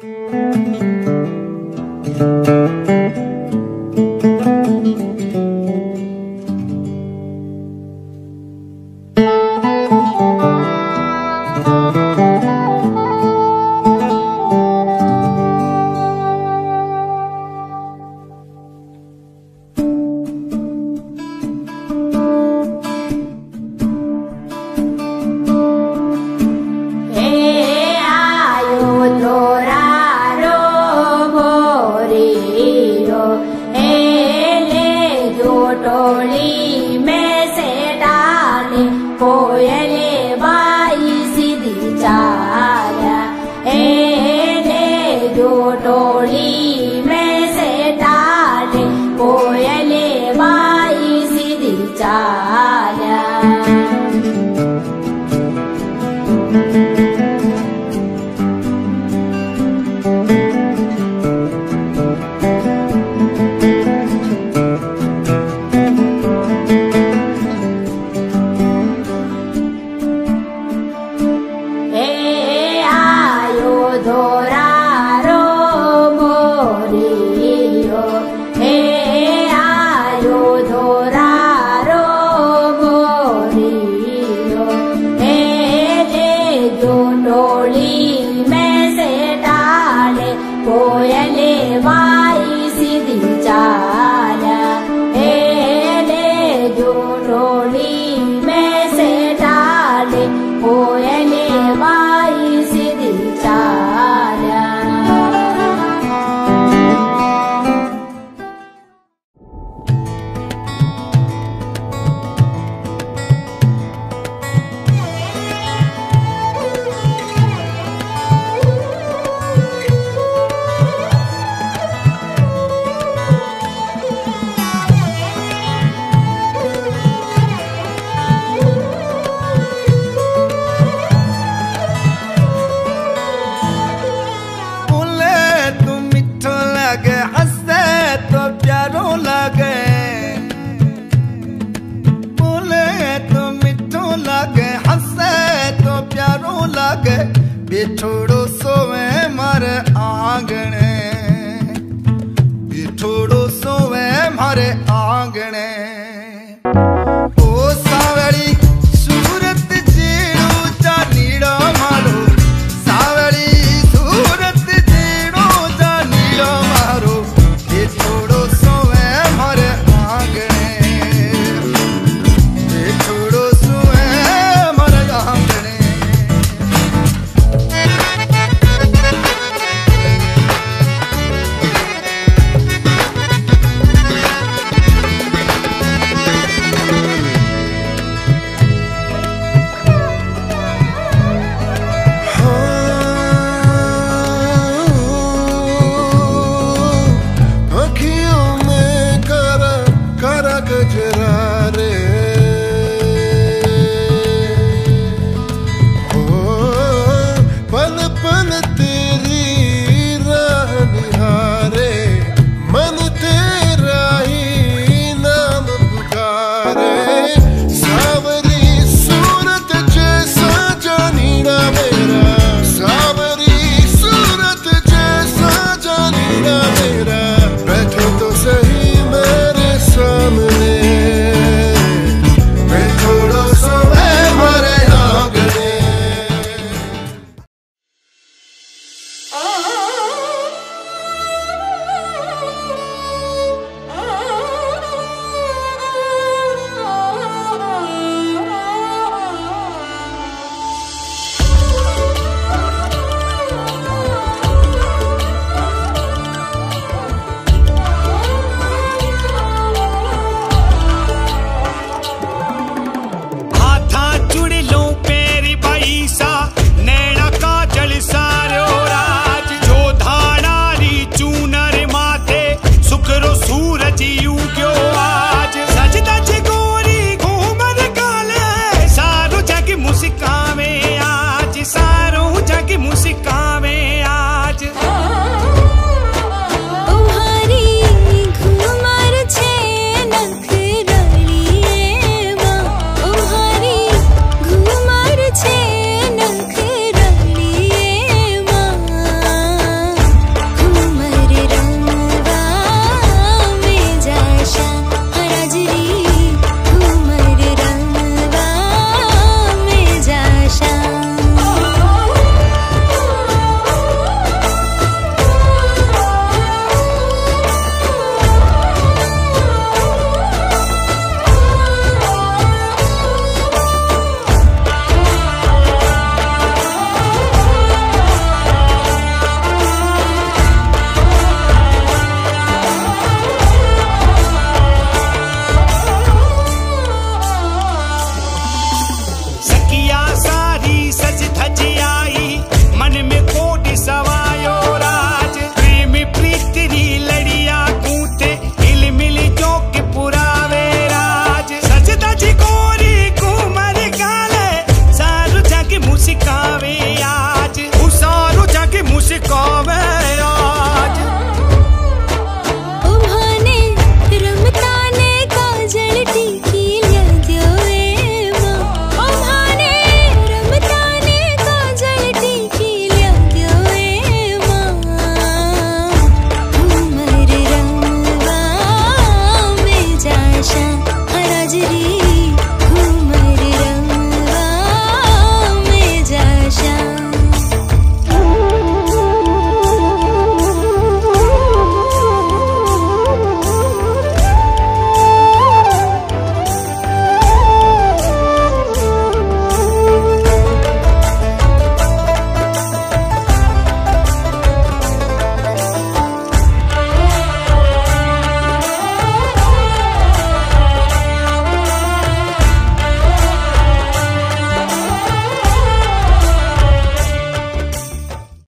Thank you. pensar. लेवा इसि दिजा